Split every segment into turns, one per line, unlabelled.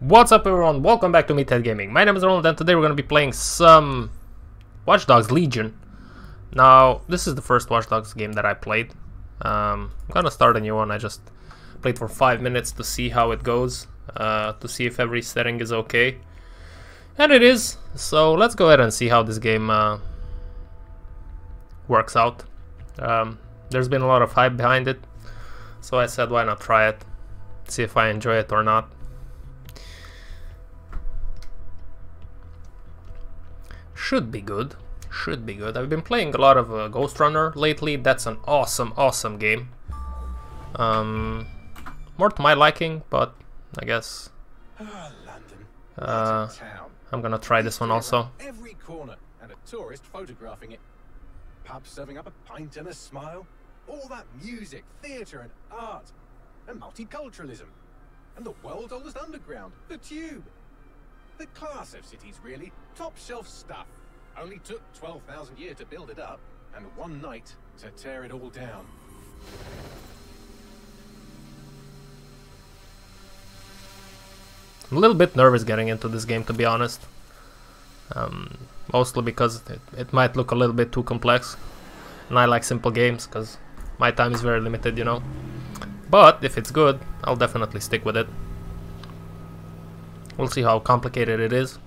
What's up everyone, welcome back to Meathead Gaming. My name is Roland and today we're going to be playing some Watch Dogs Legion. Now, this is the first Watch Dogs game that I played. Um, I'm gonna start a new one, I just played for 5 minutes to see how it goes, uh, to see if every setting is okay. And it is, so let's go ahead and see how this game uh, works out. Um, there's been a lot of hype behind it, so I said why not try it, see if I enjoy it or not. Should be good, should be good. I've been playing a lot of uh, Ghostrunner lately, that's an awesome, awesome game. Um, more to my liking, but I guess
Ah,
uh,
What a town.
I'm gonna try this one also.
Every corner and a tourist photographing it. Pubs serving up a pint and a smile. All that music, theatre and art. And multiculturalism. And the world's oldest underground, the Tube. The class of cities, really. Top shelf stuff. Only took 12,000 years to build it up. And one night to tear it all down.
I'm a little bit nervous getting into this game to be honest. Um, mostly because it, it might look a little bit too complex. And I like simple games because my time is very limited, you know. But if it's good, I'll definitely stick with it. We'll see how complicated it is.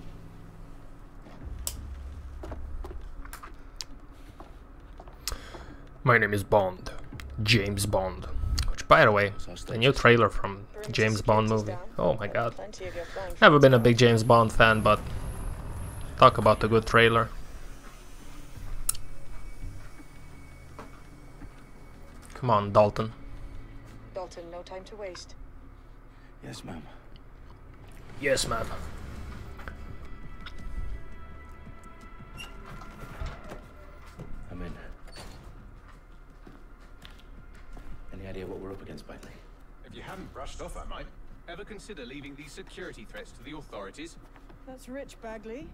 My name is Bond. James Bond. Which, by the way, the new trailer from James Bond movie. Oh my god. Never been a big James Bond fan, but talk about a good trailer. Come on, Dalton.
Dalton, no time to waste.
Yes, ma'am.
Yes, ma'am.
I'm in. Any idea what we're up against, Bagley?
If you haven't brushed off, I might. Ever consider leaving these security threats to the authorities?
That's rich, Bagley.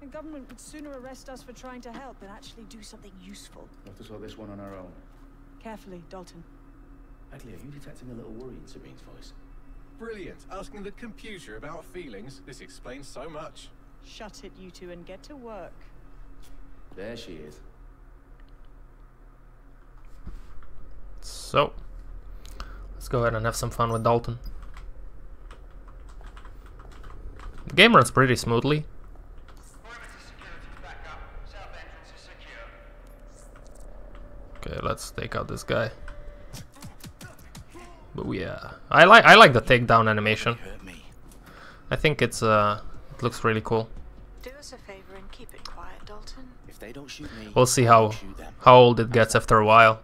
The government would sooner arrest us for trying to help than actually do something useful.
We'll have to sort this one on our own.
Carefully, Dalton.
Bagley, are you detecting a little worry in Sabine's voice?
Brilliant. Asking the computer about feelings. This explains so much.
Shut it, you two, and get to work.
There she is.
So, let's go ahead and have some fun with Dalton. The game runs pretty smoothly. Okay, let's take out this guy. But yeah, I like I like the takedown animation.
Hurt me.
I think it's uh it looks really cool.
Do us a favor and keep it quiet, Dalton.
If they don't shoot me,
We'll see how
won't shoot them.
how old it gets after a while.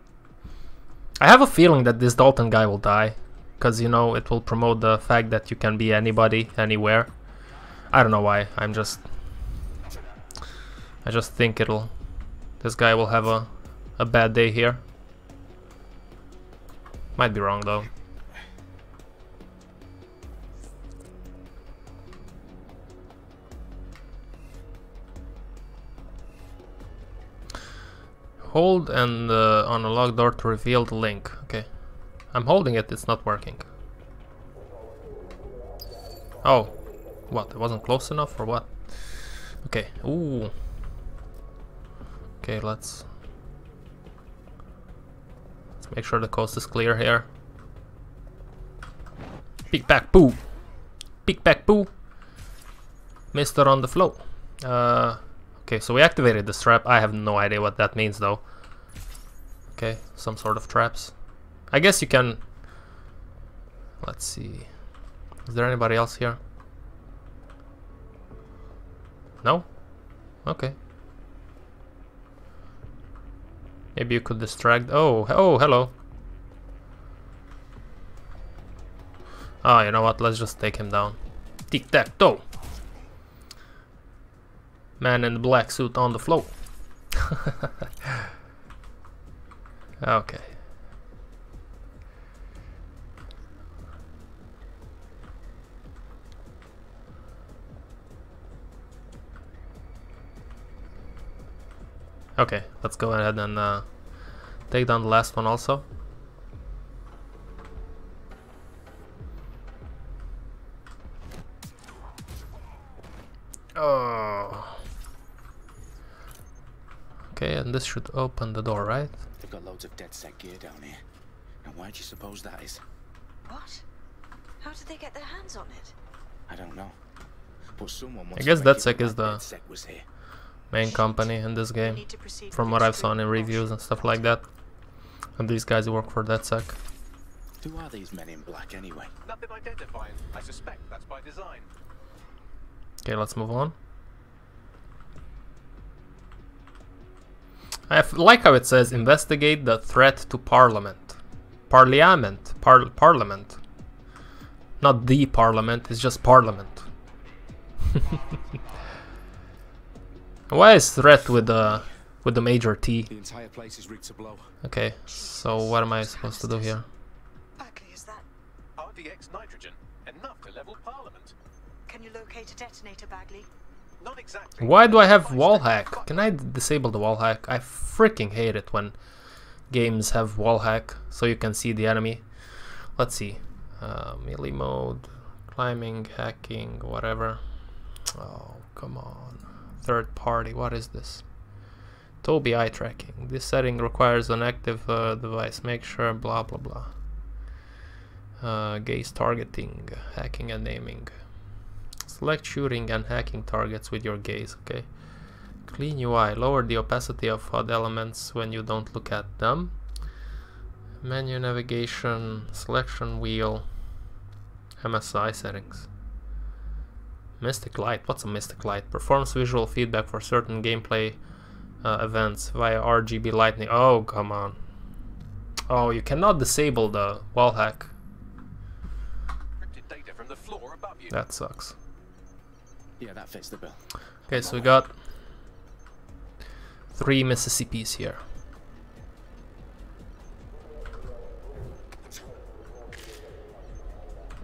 I have a feeling that this Dalton guy will die, because you know it will promote the fact that you can be anybody, anywhere. I don't know why. I'm just, I just think it'll. This guy will have a a bad day here. Might be wrong though. Hold and uh, on a locked door to reveal the link. Okay. I'm holding it, it's not working. Oh. What? It wasn't close enough or what? Okay. Ooh. Okay, let's... Let's make sure the coast is clear here. Peek back, boo! Peek back, boo! Mister on the float. Uh, okay, so we activated the trap. I have no idea what that means though. Okay, some sort of traps. I guess you can... Let's see. Is there anybody else here? No? Okay. Maybe you could distract... Oh, oh, hello. Ah, you know what? Let's just take him down. Tic-tac-toe. Man in the black suit on the floor. okay. Okay, let's go ahead and uh, take down the last one also. Oh. Okay, and this should open the door, right?
They've got loads of DedSec gear down here. And why do you suppose that is?
What? How did they get their hands on it?
I don't know. But someone wants
guess
to make
DedSec is the-
DedSec was here.
Main company in this game,
need to proceed
from what I've seen in reviews and stuff like that. And these guys work for DedSec.
Who are these men in black anyway?
Nothing identifying. I suspect that's by design.
Okay, let's move on. I f- like how it says investigate the threat to Parliament. Parliament. Par- parliament. Not the Parliament, it's just Parliament. Why is threat with the with the major T?
The entire place is to blow.
Okay, so what am I supposed to do here?
That...
RDX nitrogen. Enough to level Parliament.
Can you locate a detonator, Bagley?
Not exactly.
Why do I have
Five
wall hack? Can I disable the wall hack? I freaking hate it when games have wall hack so you can see the enemy. Let's see. Uh, melee mode, climbing, hacking, whatever. Oh, come on. Third party, what is this? Tobii eye tracking. This setting requires an active uh, device. Make sure, blah blah blah. Uh, gaze targeting, hacking and aiming. Select shooting and hacking targets with your gaze, okay? Clean UI, lower the opacity of HUD elements when you don't look at them. Menu navigation, selection wheel, MSI settings. Mystic Light, what's a Mystic Light? Performs visual feedback for certain gameplay uh, events via RGB lighting. Oh, come on. Oh, you cannot disable the wall hack.
Encrypted
Yeah, that fits the bill.
Okay, so we got three Mississippis here.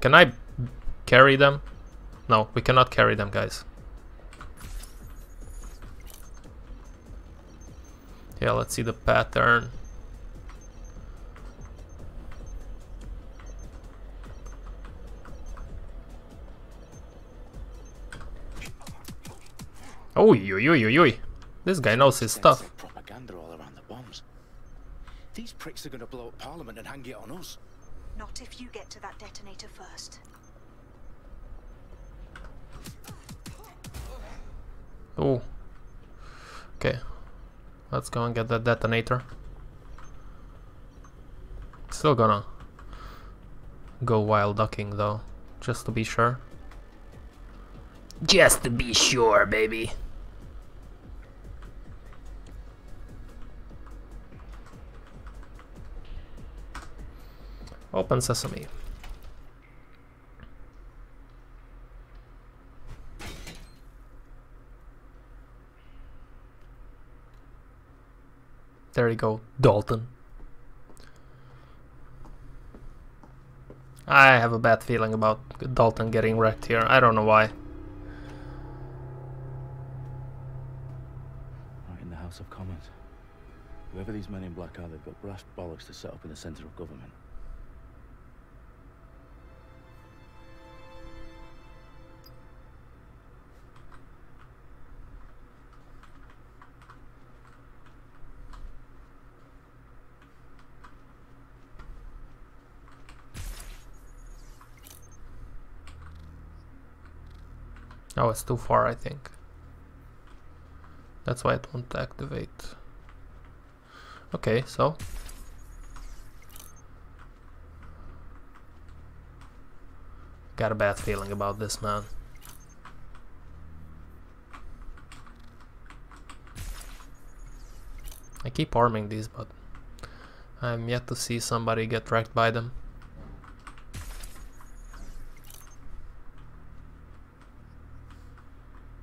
Can I carry them? No, we cannot carry them, guys. Yeah, let's see the pattern. Oh, oi, oi, oi, oi. This guy knows his stuff.
Propaganda all around the bombs. These pricks are gonna blow up Parliament and hang it on us.
Not if you get to that detonator first.
Oh. Okay. Let's go and get that detonator. Still gonna go while ducking though, just to be sure. Just to be sure, baby. Open sesame. There you go, Dalton. I have a bad feeling about Dalton getting wrecked here. I don't know why.
Right in the House of Commons. Whoever these men in black are, they've got brass bollocks to set up in the centre of government.
Oh, it's too far, I think. That's why it won't activate. Okay, so. Got a bad feeling about this, man. I keep arming these, but I'm yet to see somebody get wrecked by them.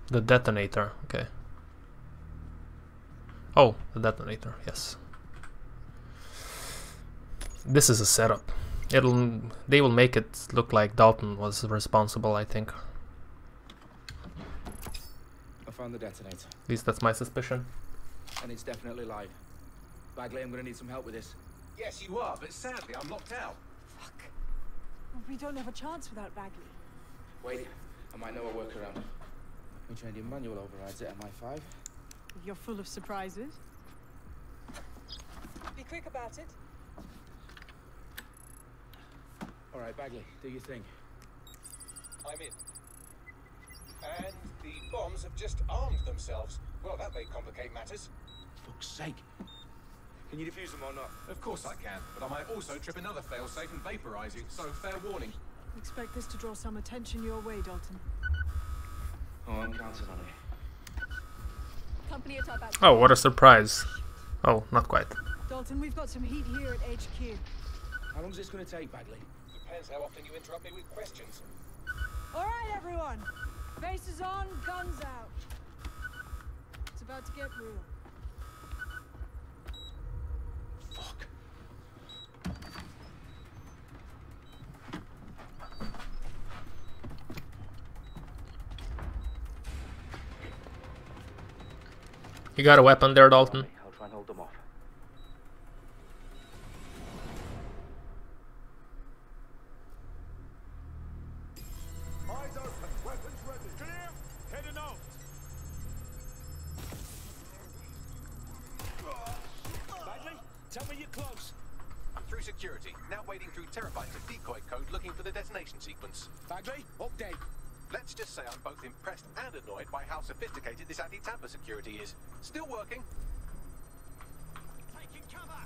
The detonator, okay. Oh, the detonator, yes. This is a setup. It'll they will make it look like Dalton was responsible, I think.
I found the detonator,
At least that's my suspicion.
and it's definitely live. Bagley, I'm gonna need some help with this.
Yes, you are, but sadly I'm locked out.
Fuck. We don't have a chance without Bagley.
Wait, I might know a workaround. We trained in manual overrides at MI5.
You're full of surprises. Be quick about it.
All right, Bagley, do your thing.
I'm in. And the bombs have just armed themselves. Well, that may complicate matters.
For Fuck's sake. Can you defuse them or not?
Of course I can, but I might also trip another failsafe and vaporize you, so fair warning.
Expect this to draw some attention your way, Dalton.
Oh, I'm counting on it.
Company at our back.
Oh, what a surprise. Oh, not quite.
Dalton, we've got some heat here at HQ.
How long is this going to take, Bagley?
Depends how often you interrupt me with questions.
All right, everyone. Faces on, guns out. It's about to get real.
Fuck.
You got a weapon there, Dalton?
I'll try and hold them off.
Eyes open, weapons ready. Clear, heading out.
Bagley, tell me you're close.
I'm through security, now wading through terabytes of decoy code looking for the detonation sequence.
Bagley, update.
Let's just say I'm both impressed and annoyed by how sophisticated this anti-tamper security is. Still working.
Taking cover.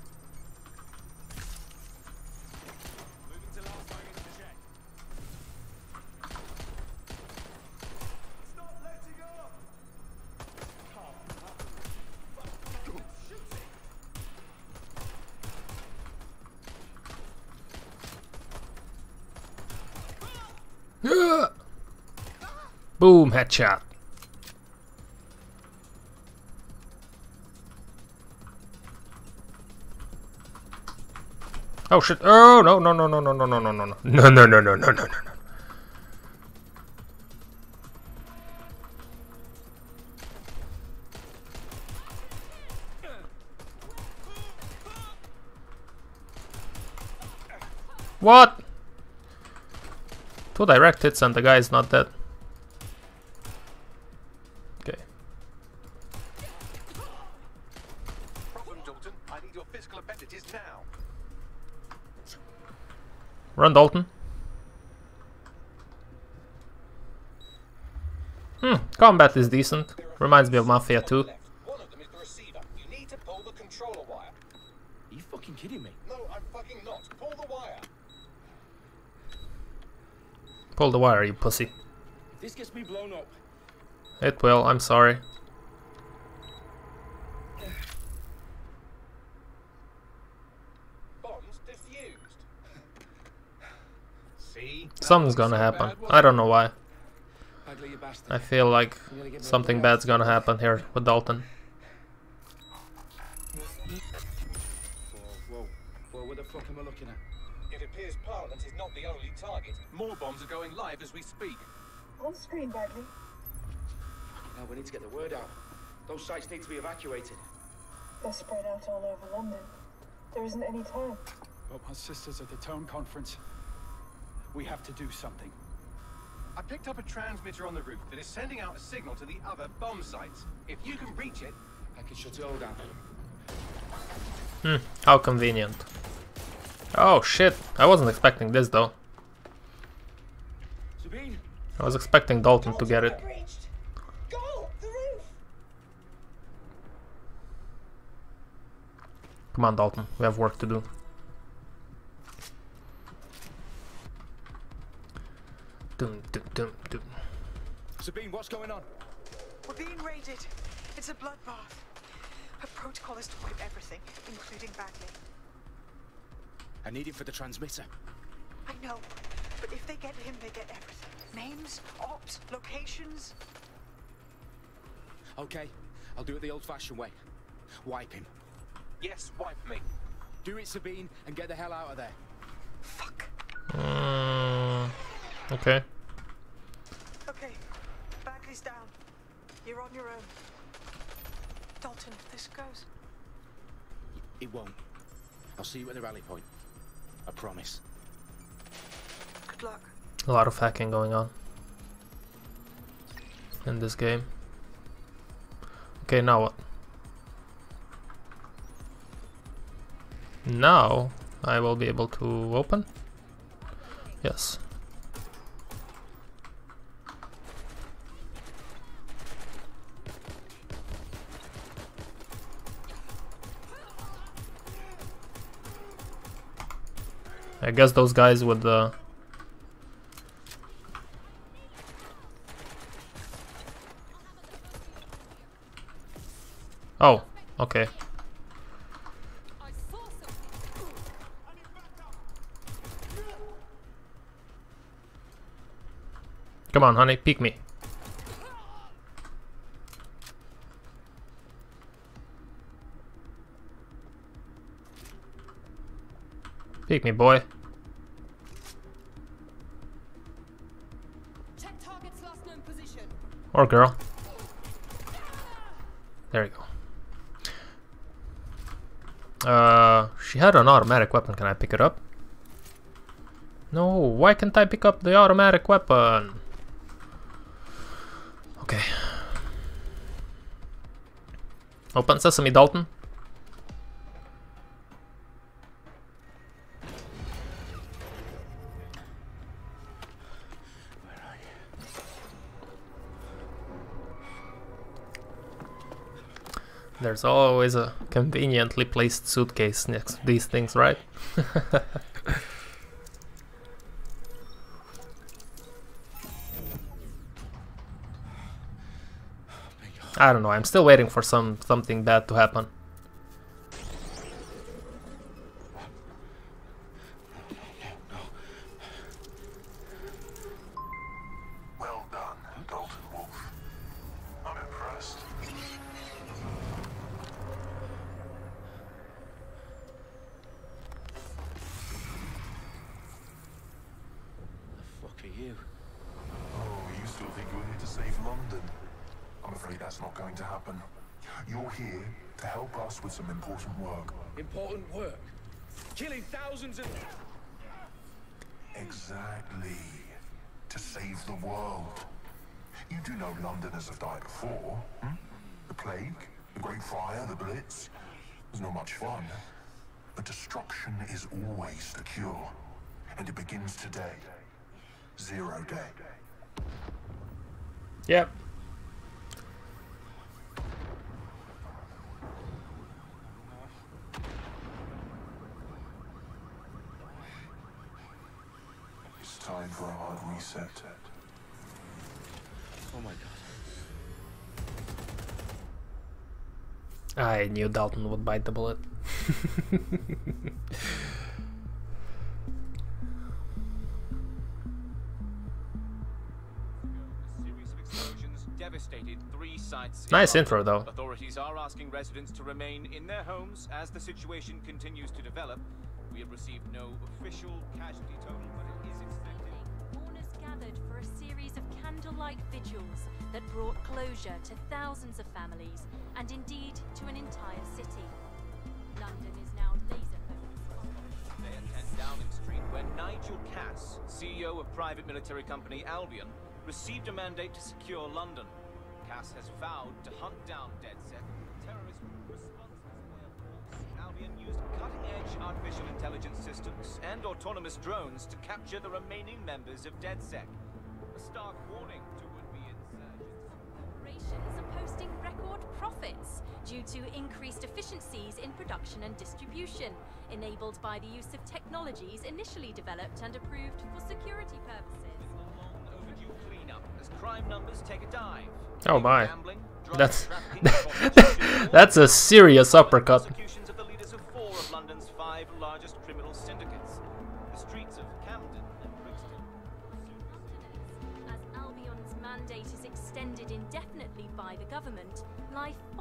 Moving to last line into check. Stop letting up.
Yeah. Boom, headshot. Oh shit. Oh no no no no no no no no no no no no no no no no no no. What? Two direct hits and the guy is not dead. Run, Dalton. Hmm, combat is decent. Reminds me of Mafia 2.
One of them is the receiver. You need to pull the controller wire.
Are you fucking kidding me?
No, I'm fucking not. Pull the wire.
Pull the wire, you pussy.
If this gets me blown up,
It will, I'm sorry.
Bombs defused. See?
Something's gonna happen. I don't know why.
Bagley, you bastard.
I feel like something bad's gonna happen here with Dalton.
Whoa, whoa. Whoa, the fuck am I looking at?
It appears Parliament is not the only target. More bombs are going live as we speak.
On screen, Bagley.
Now we need to get the word out. Those sites need to be evacuated.
They're spread out all over London. There isn't any time.
Got my sisters at the town conference. We have to do something.
I picked up a transmitter on the roof that is sending out a signal to the other bomb sites. If you can reach it,
I can shut it all down.
Hmm, how convenient. Oh shit, I wasn't expecting this though.
Sabine,
I was expecting Dalton to get it.
Breached. Go! The roof!
Come on, Dalton, we have work to do.
Sabine, what's going on?
We're being raided. It's a bloodbath. Her protocol is to wipe everything, including Bagley.
I need him for the transmitter.
I know, but if they get him, they get everything. Names, ops, locations.
Okay, I'll do it the old-fashioned way. Wipe him.
yes, wipe me.
Do it, Sabine, and get the hell out of there.
Fuck.
Mm, okay.
Okay, Bagley's down. You're on your own. Dalton, if this goes.
It won't. I'll see you at the rally point. I promise.
Good luck.
A lot of hacking going on. in this game. Okay, now what? Now I will be able to open. Yes. I guess those guys with uh, the Oh, okay. Come on, honey, peek me. Peek me, boy.
Check target's last known position.
Or girl. There you go. Uh, she had an automatic weapon. Can I pick it up? No, why can't I pick up the automatic weapon? Okay. Open sesame, Dalton. There's always a conveniently placed suitcase next to these things, right? I don't know, I'm still waiting for some something bad to happen.
I'm afraid that's not going to happen. You're here to help us with some important work.
Important work. Killing thousands of...
Exactly. To save the world. You do know Londoners have died before, hmm? The plague, the Great Fire, the Blitz. It's not much fun. But destruction is always the cure. And it begins today. Zero day.
Yep.
It's time for a hard reset.
Oh my god.
I knew Dalton would bite the bullet.
series of explosions devastated three sites. in
Nice
London.
intro, though.
Authorities are asking residents to remain in their homes as the situation continues to develop. We have received no official casualty total,
gathered for a series of candlelight vigils that brought closure to thousands of families and indeed to an entire city. London is now laser focused
They at 10 Downing Street, where Nigel Cass, CEO of private military company Albion, received a mandate to secure London. Cass has vowed to hunt down DedSec, systems and autonomous drones to capture the remaining members of DedSec. A stark warning to would-be insurgents.
Corporations are posting record profits due to increased efficiencies in production and distribution, enabled by the use of technologies initially developed and approved for security purposes.
long overdue cleanup as crime numbers take a dive.
Oh my. That's that's a serious uppercut.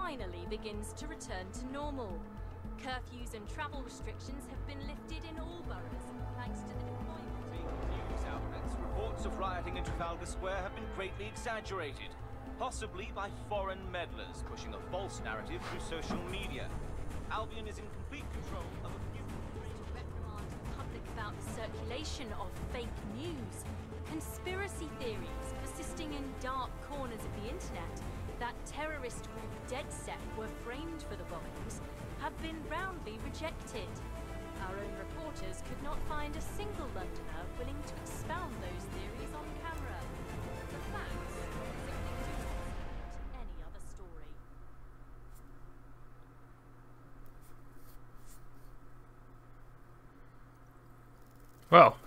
Finally begins to return to normal. Curfews and travel restrictions have been lifted in all boroughs, thanks to the deployment.
News outlets, reports of rioting in Trafalgar Square have been greatly exaggerated, possibly by foreign meddlers pushing a false narrative through social media. Albion is in complete control of a few
to reprimand the public about the circulation of fake news, conspiracy theories persisting in dark corners of the internet that terrorist group DedSec were framed for the bombings have been roundly rejected. Our own reporters could not find a single Londoner willing to expound those theories on camera. The facts do not support any other story.
Well,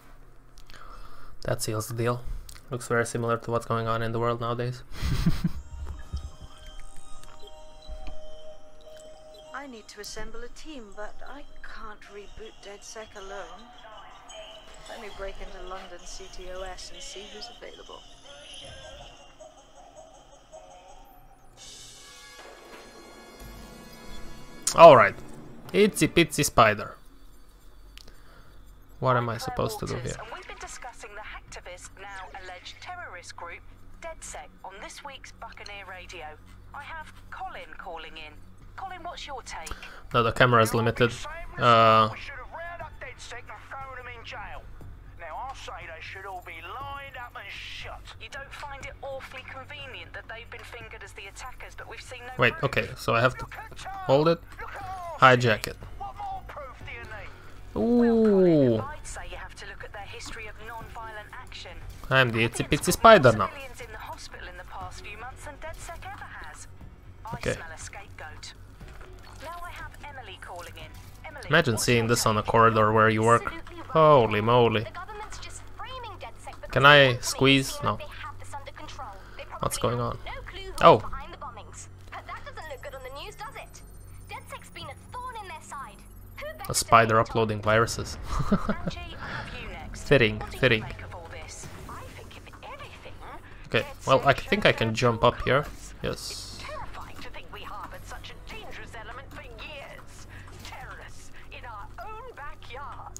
that seals the deal. Looks very similar to what's going on in the world nowadays.
I need to assemble a team, but I can't reboot DedSec alone. Let me break into London CTOS and see who's available.
Alright. Itsy bitsy spider. What am I supposed to do here?
And we've been discussing the hacktivist, now alleged terrorist group, DedSec, on this week's Buccaneer Radio. I have Colin calling in. Colin, what's your take?
No, the camera is limited. Uh,
DedSec and thrown them in jail. Now, I say they should all be lined up and shot.
You don't find it awfully convenient that they've been fingered as the attackers, but we've seen no
wait,
proof?
okay, so I have to hold it, hijack it. Ooh,
I'd say you have to look at their history of non-violent action.
I'm the itsy bitsy spider now. Okay.
smell a scapegoat. Now I have Emily calling in.
Imagine seeing this on a corridor where you work. Holy moly. Can I squeeze? No. What's going on? Oh,
But that doesn't look good on the news, does it? DedSec's been a thorn in their side. Who
a
better
spider uploading viruses. fitting, fitting. Okay, well, I think I can jump up here. Yes.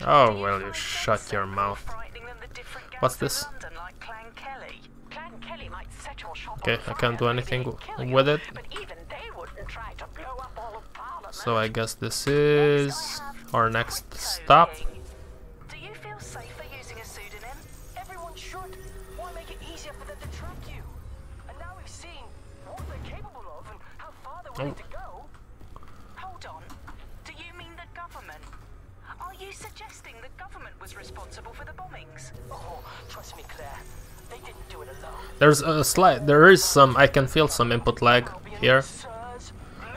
Oh, well, you shut your mouth. What's this? Okay, I can't do anything with it.
but even they wouldn't try to blow up all
oh. There's a slight, there is some, I can feel some input lag here,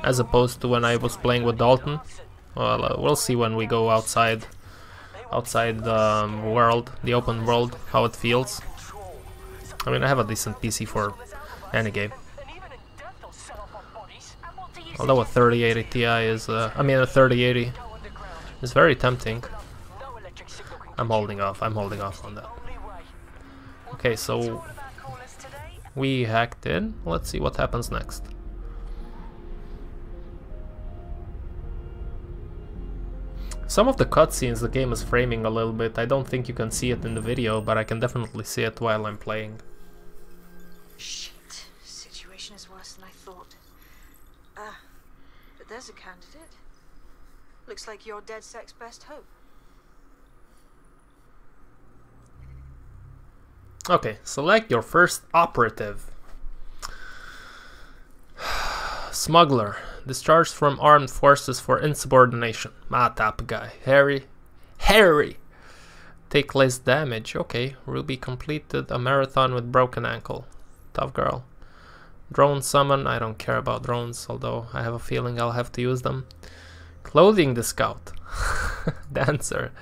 as opposed to when I was playing with Dalton. Well, uh, we'll see when we go outside, outside the um, world, the open world, how it feels. I mean, I have a decent PC for any game. Although a 3080 Ti is, uh, I mean a 3080 is very tempting. I'm holding off, I'm holding off on that. Okay, so we hacked in. Let's see what happens next. Some of the cutscenes the game is framing a little bit. I don't think you can see it in the video, but I can definitely see it while I'm playing.
Shit. Situation is worse than I thought. Ah, but there's a candidate. Looks like your DedSec's best hope.
Okay, select your first operative. Smuggler. Discharged from armed forces for insubordination. My of guy. Harry. Harry! Take less damage. Okay. Ruby completed a marathon with broken ankle. Tough girl. Drone summon. I don't care about drones, although I have a feeling I'll have to use them. Clothing the scout. Dancer.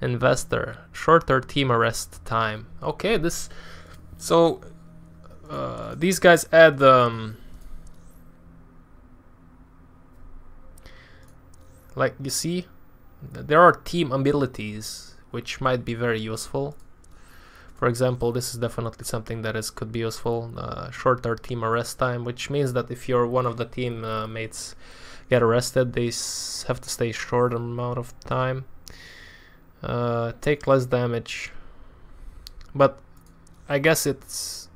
Investor. Shorter team arrest time. Okay, this. So. Uh, these guys add. Um, like, you see, there are team abilities which might be very useful. For example, this is definitely something that is could be useful. Uh, shorter team arrest time, which means that if you're one of the team uh, mates get arrested, they have to stay short amount of time. Uh, take less damage, but I guess it's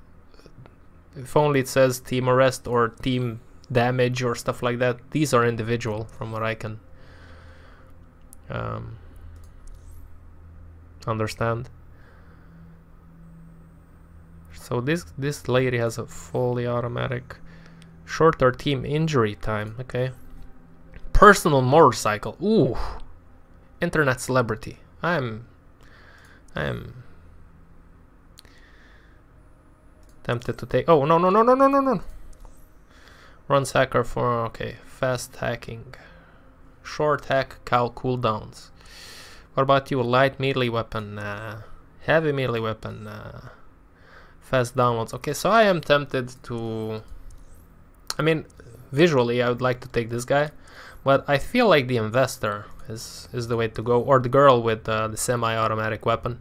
if only it says team arrest or team damage or stuff like that. These are individual, from what I can um, understand So this this lady has a fully automatic, shorter team injury time. Okay. Personal motorcycle. Ooh. Internet celebrity. I'm. I'm tempted to take. Oh no no no no no no no. Runs hacker for okay. Fast hacking. Short hack cal cooldowns. What about you? Light melee weapon. Uh, heavy melee weapon. Uh, fast downloads. Okay, so I am tempted to... I mean, visually I would like to take this guy, but I feel like the investor is, is the way to go, or the girl with uh, the semi-automatic weapon.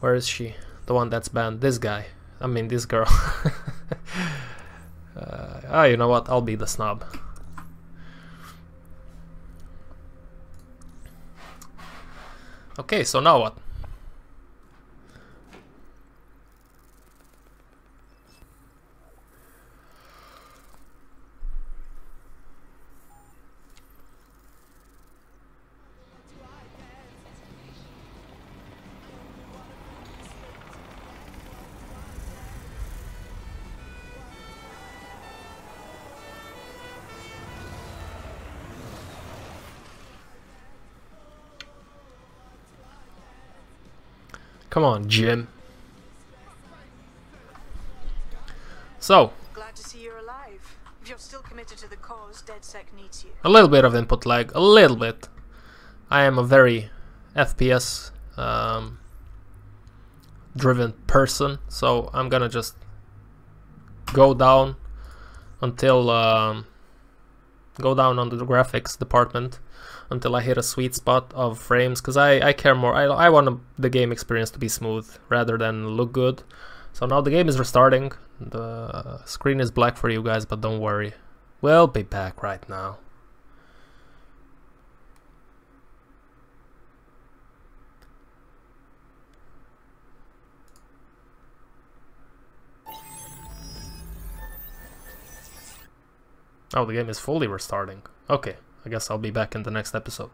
Where is she? The one that's banned. This guy. I mean, this girl. uh, ah, you know what? I'll be the snob. Okay, so now what? Come on, Jim. So.
Glad to see you're alive. If you're still committed to the cause, DedSec needs you.
A little bit of input lag, a little bit. I am a very FPS um, driven person, so I'm gonna just go down until um, go down on the graphics department until I hit a sweet spot of frames because I, I care more I, I want the game experience to be smooth rather than look good. So now the game is restarting. The screen is black for you guys but don't worry. We'll be back right now Oh, the game is fully restarting. Okay, I guess I'll be back in the next episode.